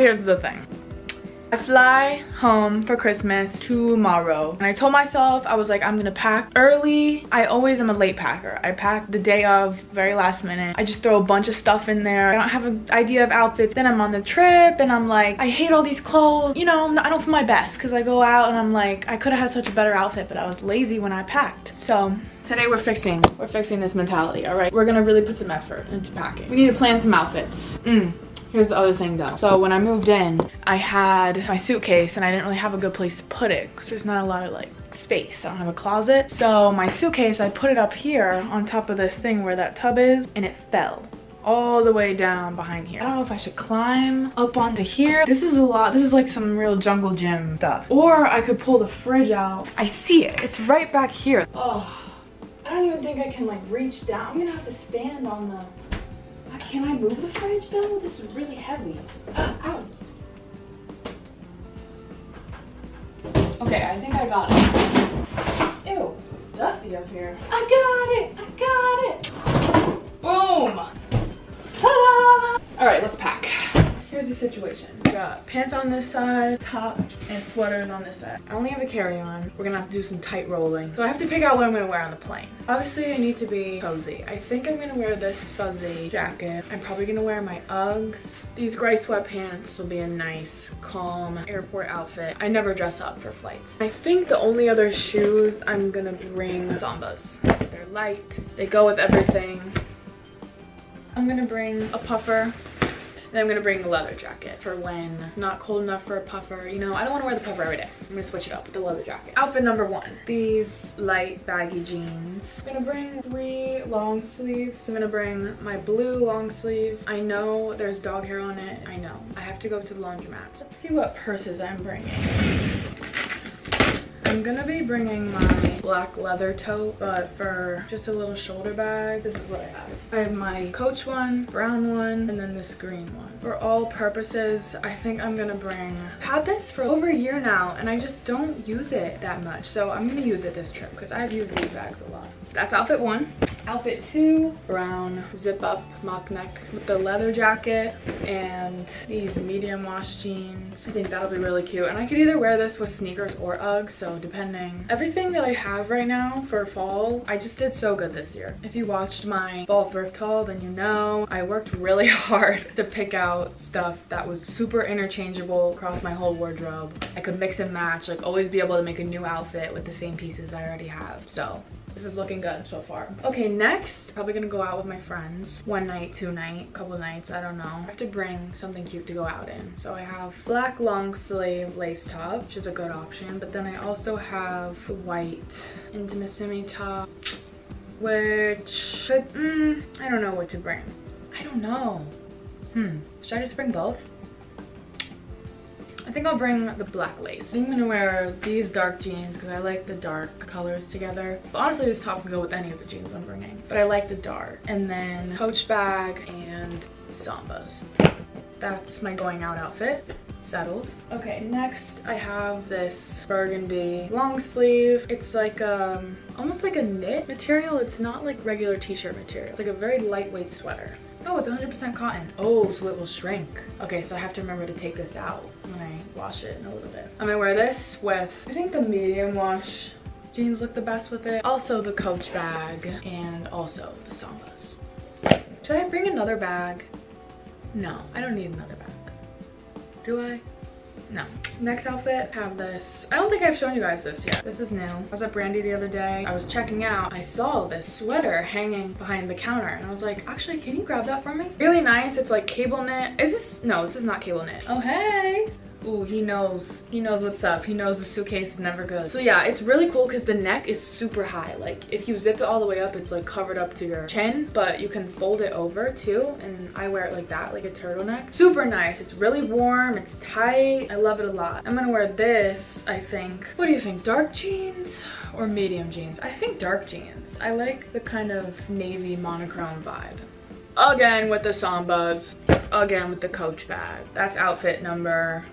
the thing. I fly home for Christmas tomorrow. And I told myself, I was like, I'm gonna pack early. I always am a late packer. I pack the day of, very last minute. I just throw a bunch of stuff in there. I don't have an idea of outfits. Then I'm on the trip and I'm like, I hate all these clothes. You know, I don't feel my best because I go out and I'm like, I could have had such a better outfit, but I was lazy when I packed. So today we're fixing, we're fixing this mentality, all right? We're gonna really put some effort into packing. We need to plan some outfits. Mm. Here's the other thing though. So when I moved in, I had my suitcase and I didn't really have a good place to put it because there's not a lot of like space. I don't have a closet. So my suitcase, I put it up here on top of this thing where that tub is and it fell all the way down behind here. I don't know if I should climb up onto here. This is a lot. This is like some real jungle gym stuff. Or I could pull the fridge out. I see it. It's right back here. Oh, I don't even think I can like reach down. I'm gonna have to stand on the can I move the fridge though? This is really heavy. Uh, ow. Okay, I think I got it. Ew, dusty up here. I got it, I got it. Boom. Ta-da! All right, let's pack. Here's the situation. got pants on this side, top, and sweaters on this side. I only have a carry-on. We're gonna have to do some tight rolling. So I have to pick out what I'm gonna wear on the plane. Obviously, I need to be cozy. I think I'm gonna wear this fuzzy jacket. I'm probably gonna wear my Uggs. These gray sweatpants will be a nice, calm airport outfit. I never dress up for flights. I think the only other shoes I'm gonna bring are Sambas. They're light, they go with everything. I'm gonna bring a puffer then I'm gonna bring the leather jacket for when not cold enough for a puffer. You know, I don't wanna wear the puffer every day. I'm gonna switch it up with the leather jacket. Outfit number one, these light baggy jeans. I'm gonna bring three long sleeves. I'm gonna bring my blue long sleeve. I know there's dog hair on it. I know. I have to go to the laundromat. Let's see what purses I'm bringing. I'm gonna be bringing my black leather tote, but for just a little shoulder bag, this is what I have. I have my Coach one, brown one, and then this green one. For all purposes, I think I'm gonna bring, I've had this for over a year now, and I just don't use it that much. So I'm gonna use it this trip, because I've used these bags a lot. That's outfit one. Outfit two, brown zip up mock neck with the leather jacket and these medium wash jeans. I think that'll be really cute. And I could either wear this with sneakers or Uggs, so depending. Everything that I have right now for fall, I just did so good this year. If you watched my fall thrift haul, then you know I worked really hard to pick out stuff that was super interchangeable across my whole wardrobe. I could mix and match, like always be able to make a new outfit with the same pieces I already have. So this is looking good so far. Okay, next, probably gonna go out with my friends. One night, two night, couple nights, I don't know. I have to bring something cute to go out in. So I have black long sleeve lace top, which is a good option. But then I also have white intimissimi top, which, but, mm, I don't know what to bring. I don't know. Hmm, should I just bring both? I think I'll bring the black lace. I think I'm gonna wear these dark jeans because I like the dark colors together. But honestly, this top can go with any of the jeans I'm bringing. But I like the dark. And then coach bag and sambas. That's my going out outfit settled. Okay, next I have this burgundy long sleeve. It's like um, almost like a knit material. It's not like regular t-shirt material. It's like a very lightweight sweater. Oh, it's 100% cotton. Oh, so it will shrink. Okay, so I have to remember to take this out when I wash it in a little bit. I'm gonna wear this with, I think the medium wash jeans look the best with it. Also the Coach bag and also the Sambas. Should I bring another bag? No, I don't need another bag. Do I? No. Next outfit, have this. I don't think I've shown you guys this yet. This is new. I was at Brandy the other day. I was checking out. I saw this sweater hanging behind the counter and I was like, actually, can you grab that for me? Really nice. It's like cable knit. Is this? No, this is not cable knit. Oh, hey. Ooh, he knows. He knows what's up. He knows the suitcase is never good. So yeah, it's really cool because the neck is super high. Like if you zip it all the way up, it's like covered up to your chin, but you can fold it over too. And I wear it like that, like a turtleneck. Super nice. It's really warm. It's tight. I love it a lot. I'm gonna wear this, I think. What do you think? Dark jeans? or medium jeans. I think dark jeans. I like the kind of navy monochrome vibe. Again with the Sambas. Again with the Coach bag. That's outfit number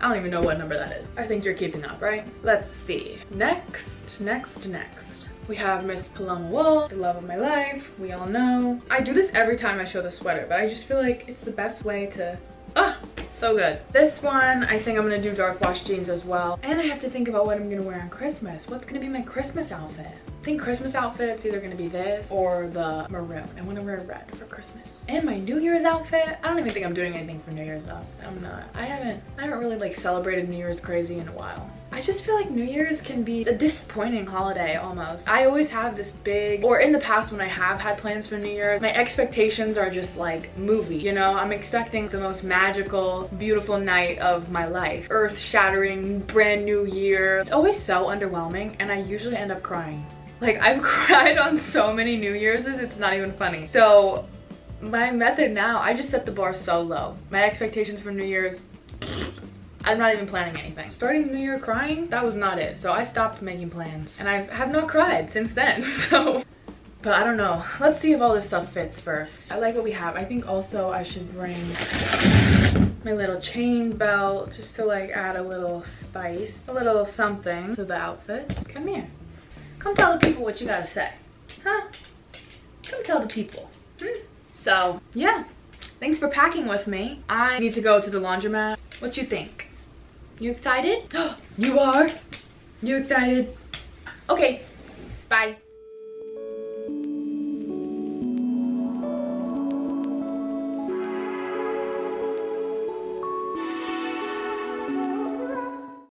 I don't even know what number that is. I think you're keeping up, right? Let's see. Next, next, next. We have Miss Paloma Wool, the love of my life. We all know. I do this every time I show the sweater, but I just feel like it's the best way to, ah, So good. This one, I think I'm gonna do dark wash jeans as well. And I have to think about what I'm gonna wear on Christmas. What's gonna be my Christmas outfit? Think Christmas outfit's either gonna be this or the maroon. I wanna wear red for Christmas. And my New Year's outfit, I don't even think I'm doing anything for New Year's though. I'm not. I haven't, I haven't really like celebrated New Year's crazy in a while. I just feel like New Year's can be a disappointing holiday almost. I always have this big, or in the past when I have had plans for New Year's, my expectations are just like movie, you know? I'm expecting the most magical, beautiful night of my life. Earth-shattering, brand new year. It's always so underwhelming and I usually end up crying. Like I've cried on so many New Year's, it's not even funny. So my method now, I just set the bar so low. My expectations for New Year's, I'm not even planning anything. Starting the new year crying, that was not it. So I stopped making plans and I have not cried since then, so. But I don't know. Let's see if all this stuff fits first. I like what we have. I think also I should bring my little chain belt just to like add a little spice, a little something to the outfit. Come here. Come tell the people what you gotta say. Huh? Come tell the people. Hmm? So, yeah. Thanks for packing with me. I need to go to the laundromat. What you think? You excited? you are? You excited? Okay, bye.